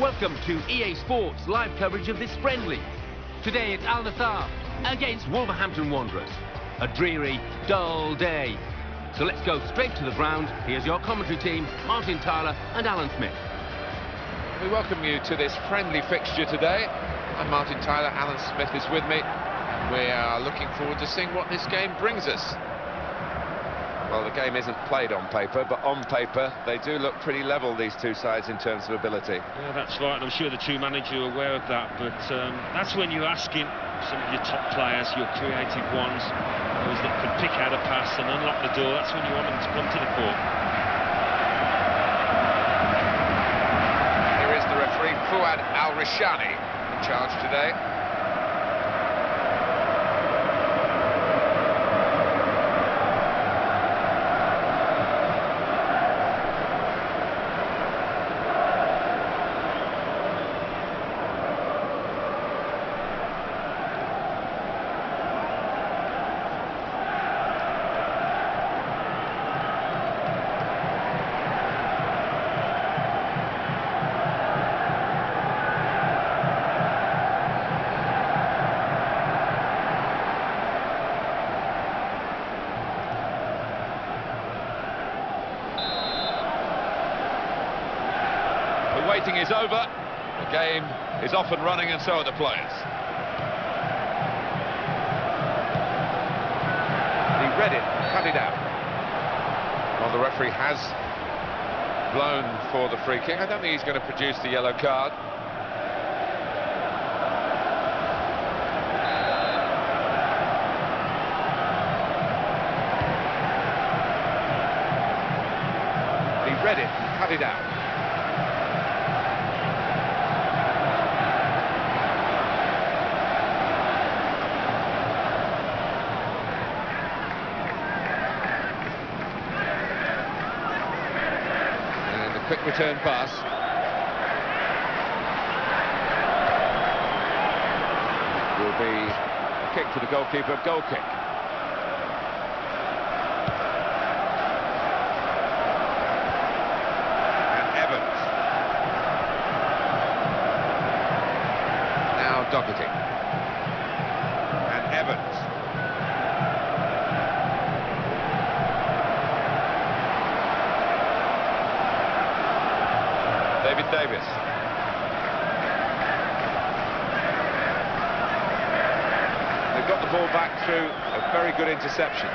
Welcome to EA Sports live coverage of this friendly. Today it's Al Nassr against Wolverhampton Wanderers. A dreary, dull day. So let's go straight to the ground. Here's your commentary team, Martin Tyler and Alan Smith. We welcome you to this friendly fixture today. I'm Martin Tyler, Alan Smith is with me. We are looking forward to seeing what this game brings us. Well, the game isn't played on paper, but on paper, they do look pretty level, these two sides, in terms of ability. Yeah, that's right, and I'm sure the two managers are aware of that, but um, that's when you're asking some of your top players, your creative ones, those that can pick out a pass and unlock the door, that's when you want them to come to the court. Here is the referee, Fuad Al-Rishani, in charge today. Waiting is over. The game is off and running and so are the players. He read it, cut it out. Well, the referee has blown for the free kick. I don't think he's going to produce the yellow card. He read it, cut it out. Quick return pass. Will be a kick to the goalkeeper, goal kick. And Evans. Now Doherty. David Davis. They've got the ball back through a very good interception.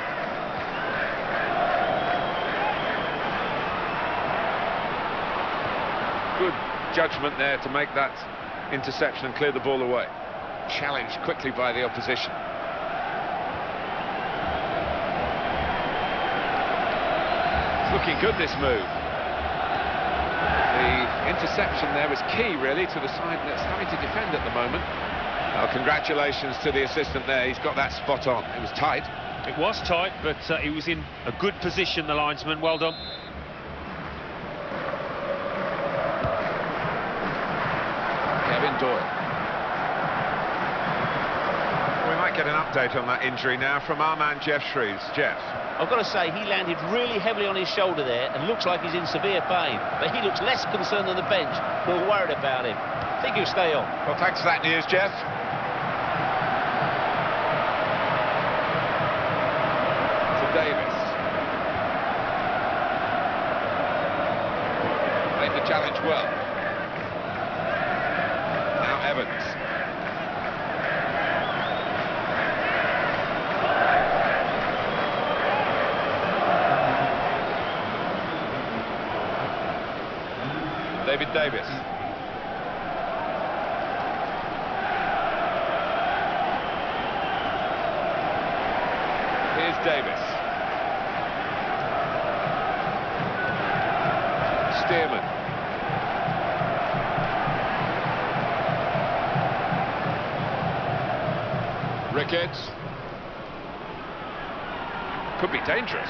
Good judgment there to make that interception and clear the ball away. Challenged quickly by the opposition. It's looking good, this move interception there was key, really, to the side that's having to defend at the moment. Well, congratulations to the assistant there. He's got that spot on. It was tight. It was tight, but uh, he was in a good position, the linesman. Well done. Kevin Doyle. We might get an update on that injury now from our man Geoff Shreeves. Geoff. I've got to say, he landed really heavily on his shoulder there and looks like he's in severe pain. But he looks less concerned than the bench, who are worried about him. I think he'll stay on. Well, thanks for that news, Geoff. To Davis. Made the challenge well. Now Evans. David Davis. Here's Davis. Stearman. Ricketts. Could be dangerous.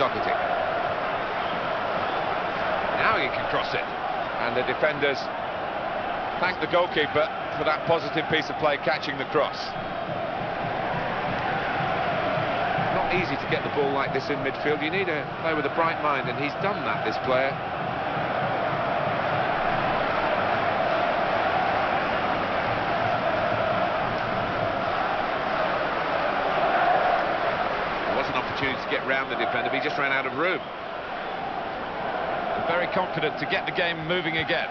Doherty. Now he can cross it. And the defenders thank the goalkeeper for that positive piece of play catching the cross. Not easy to get the ball like this in midfield. You need to play with a bright mind, and he's done that, this player. There was an opportunity to get round the defender, but he just ran out of room. Very confident to get the game moving again.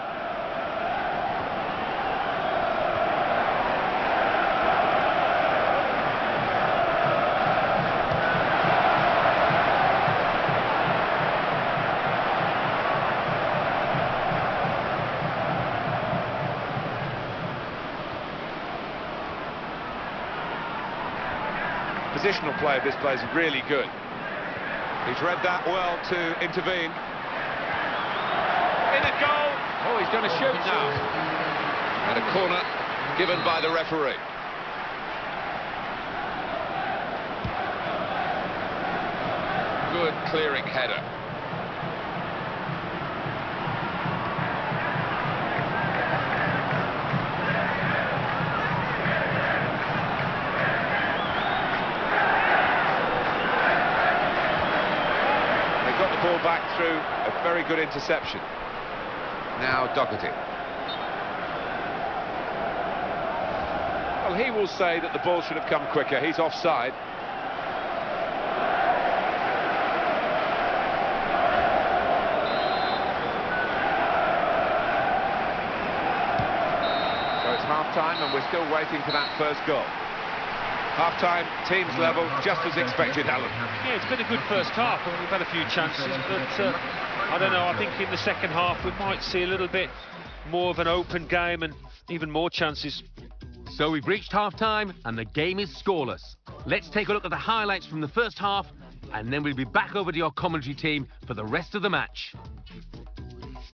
Positional play of this play is really good. He's read that well to intervene. A goal. Oh, he's going to shoot now. And a corner given by the referee. Good clearing header. They got the ball back through a very good interception. Now Doherty. Well, he will say that the ball should have come quicker. He's offside. So it's half-time and we're still waiting for that first goal. Half-time, teams level, just as expected, Alan. Yeah, it's been a good first half. and We've had a few chances, but uh, I don't know. I think in the second half we might see a little bit more of an open game and even more chances. So we've reached half-time and the game is scoreless. Let's take a look at the highlights from the first half and then we'll be back over to your commentary team for the rest of the match.